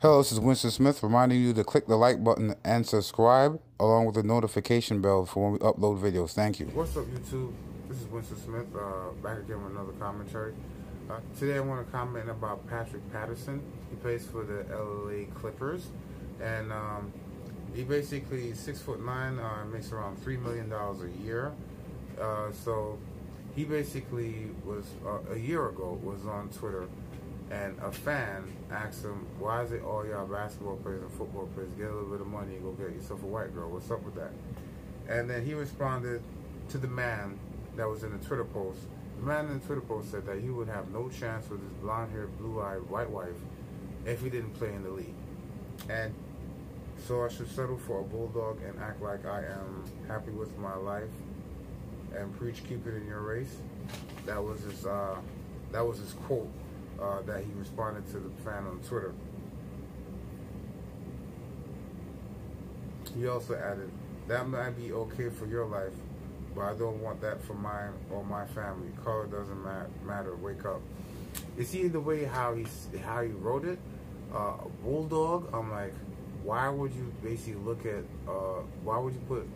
Hello, this is Winston Smith reminding you to click the like button and subscribe along with the notification bell for when we upload videos. Thank you. What's up, YouTube? This is Winston Smith, uh, back again with another commentary. Uh, today I want to comment about Patrick Patterson. He plays for the LA Clippers, and um, he basically six foot nine, uh, makes around three million dollars a year. Uh, so he basically was uh, a year ago was on Twitter and a fan asked him, why is it all y'all basketball players and football players get a little bit of money and go get yourself a white girl? What's up with that? And then he responded to the man that was in the Twitter post. The man in the Twitter post said that he would have no chance with his blonde-haired, blue-eyed white wife if he didn't play in the league. And so I should settle for a bulldog and act like I am happy with my life and preach keep it in your race. That was his uh, that was his quote uh, that he responded to the fan on Twitter. He also added, that might be okay for your life, but I don't want that for mine or my family. Color doesn't matter. Wake up. You see the way how he how he wrote it, uh, bulldog. I'm like, why would you basically look at? Uh, why would you put?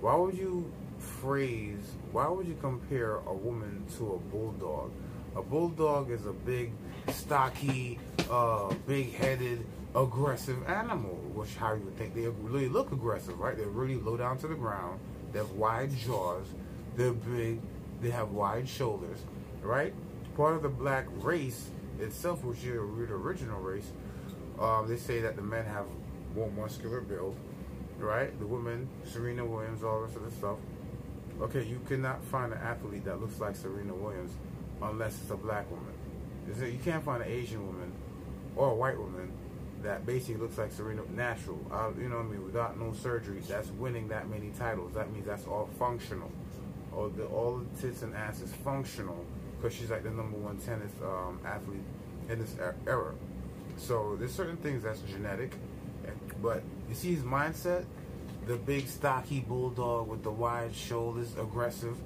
Why would you phrase? Why would you compare a woman to a bulldog? A bulldog is a big, stocky, uh, big-headed, aggressive animal, which how you would think they really look aggressive, right? They're really low down to the ground. They have wide jaws. They're big. They have wide shoulders, right? Part of the black race itself, which is the original race, um, they say that the men have more muscular build, right? The women, Serena Williams, all this other stuff. Okay, you cannot find an athlete that looks like Serena Williams unless it's a black woman. You can't find an Asian woman or a white woman that basically looks like Serena natural. Uh, you know what I mean? Without no surgery, that's winning that many titles. That means that's all functional. All the all the tits and ass is functional because she's like the number one tennis um, athlete in this era. So there's certain things that's genetic, but you see his mindset, the big stocky bulldog with the wide shoulders, aggressive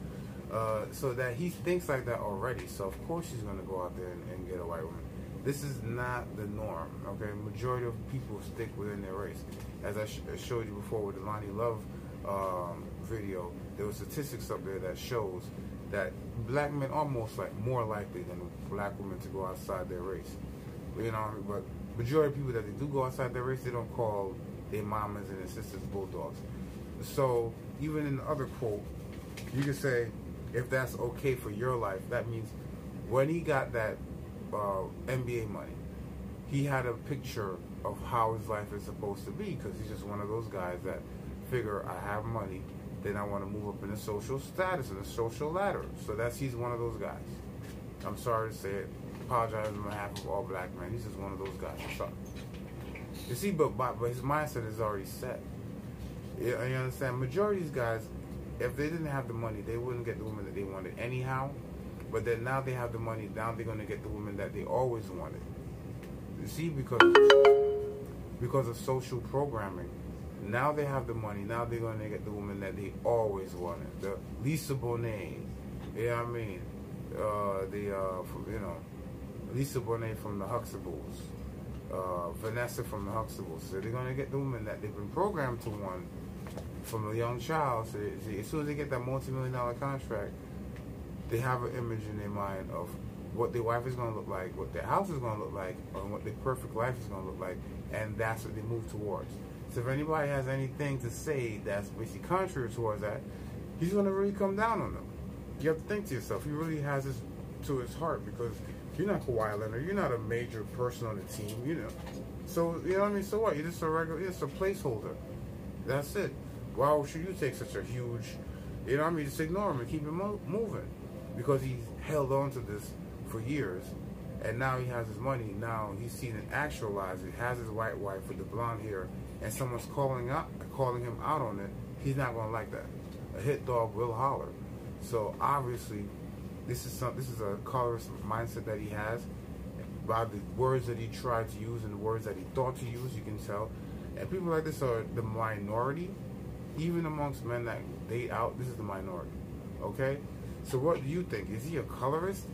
uh, so that he thinks like that already. So of course he's gonna go out there and, and, get a white woman. This is not the norm. Okay, majority of people stick within their race. As I sh showed you before with the Loni Love um, video, there were statistics up there that shows that black men are most like more likely than black women to go outside their race. You know, but majority of people that they do go outside their race, they don't call their mamas and their sisters bulldogs. So even in the other quote, you can say if that's okay for your life, that means when he got that uh, NBA money, he had a picture of how his life is supposed to be because he's just one of those guys that figure I have money, then I want to move up in the social status and the social ladder. So that's he's one of those guys. I'm sorry to say it. Apologize on behalf of all black men. He's just one of those guys. I'm. You see, but, but his mindset is already set. You, you understand? Majority of these guys if they didn't have the money, they wouldn't get the woman that they wanted anyhow. But then now they have the money, now they're gonna get the woman that they always wanted. You see, because because of social programming. Now they have the money. Now they're gonna get the woman that they always wanted. The Lisa Bonet. You know I mean? Uh, the uh, from, you know Lisa Bonet from the Huxtables. Uh, Vanessa from the Huxtables. So they're gonna get the woman that they've been programmed to want from a young child. So as soon as they get that multi-million dollar contract, they have an image in their mind of what their wife is going to look like, what their house is going to look like, or what their perfect life is going to look like, and that's what they move towards. So if anybody has anything to say that's basically contrary towards that, he's going to really come down on them. You have to think to yourself, he really has this to his heart because you're not Kawhi Leonard, you're not a major person on the team, you know. So, you know what I mean? So what? You're just a regular, you're just a placeholder. That's it why should you take such a huge, you know I mean, just ignore him and keep him mo moving? Because he's held on to this for years, and now he has his money. Now he's seen it actualized. He has his white wife with the blonde hair, and someone's calling out, calling him out on it. He's not gonna like that. A hit dog will holler. So obviously, this is some. This is a colorist mindset that he has. By the words that he tried to use and the words that he thought to use, you can tell. And people like this are the minority even amongst men that date out, this is the minority. Okay? So what do you think? Is he a colorist?